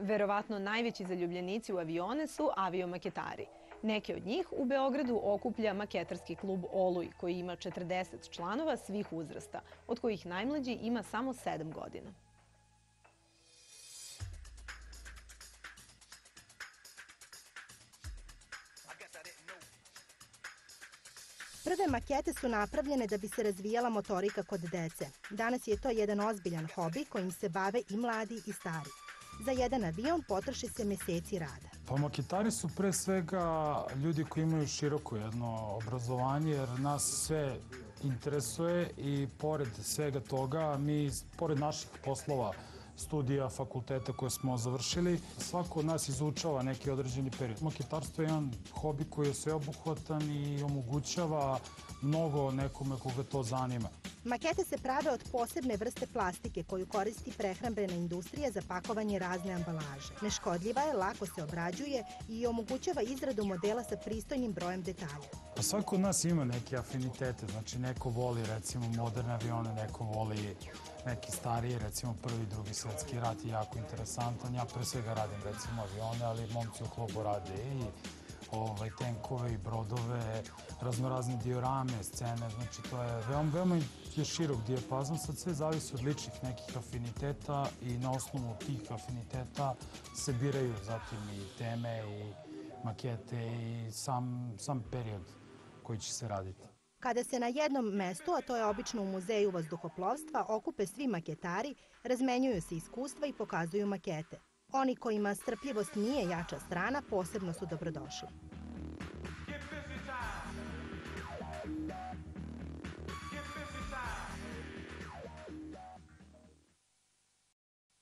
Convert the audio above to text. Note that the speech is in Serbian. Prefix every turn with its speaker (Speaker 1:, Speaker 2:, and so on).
Speaker 1: Verovatno najveći zaljubljenici u avione su aviomaketari. Neke od njih u Beogradu okuplja maketarski klub Oluj, koji ima 40 članova svih uzrasta, od kojih najmlađi ima samo 7 godina.
Speaker 2: Prve makete su napravljene da bi se razvijala motorika kod dece. Danas je to jedan ozbiljan hobi kojim se bave i mladi i stari. Za jedan avion potroši se meseci rada.
Speaker 3: Pa maketari su pre svega ljudi koji imaju široko jedno obrazovanje, jer nas sve interesuje i pored svega toga, mi, pored naših poslova, studija, fakulteta koje smo završili, svako od nas izučava neki određeni period. Maketarstvo je jedan hobi koji je sveobuhvatan i omogućava mnogo nekome koga to zanima.
Speaker 2: Makete se prave od posebne vrste plastike koju koristi prehrambena industrija za pakovanje razne ambalaže. Neškodljiva je, lako se obrađuje i omogućava izradu modela sa pristojnim brojem detalja.
Speaker 3: Pa svako od nas ima neke afinitete, znači neko voli recimo moderne avione, neko voli neki stariji, recimo prvi i drugi svetski rat je jako interesantan. Ja pre svega radim recimo avione, ali momci u klubu rade i ovaj, tenkove i brodove, raznorazne diorame, scene, znači to je veoma, veoma je širok dijapazon, sad sve zavisi od ličnih nekih afiniteta i na osnovu tih afiniteta se biraju zatim i teme i makete i sam, sam period koji će se raditi.
Speaker 2: Kada se na jednom mestu, a to je obično u muzeju vazduhoplovstva, okupe svi maketari, razmenjuju se iskustva i pokazuju makete. Oni kojima strpljivost nije jača strana posebno su dobrodošli.